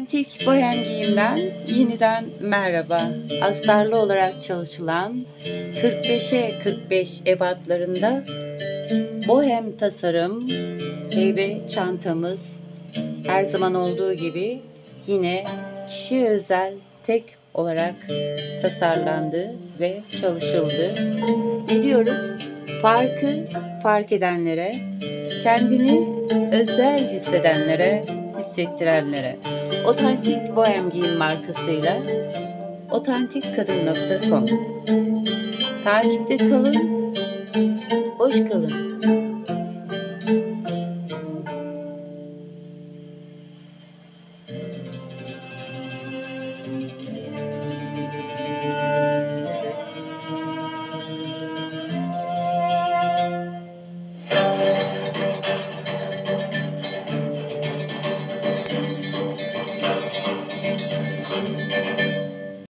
Antik bohem giyimden yeniden merhaba. Astarlı olarak çalışılan 45'e 45 ebatlarında bohem tasarım heybe çantamız her zaman olduğu gibi yine kişi özel tek olarak tasarlandı ve çalışıldı. Ne? Farkı fark edenlere, kendini özel hissedenlere, hissettirenlere. Otantik Bohem Giyim markasıyla otantikkadın.com Takipte kalın, hoş kalın.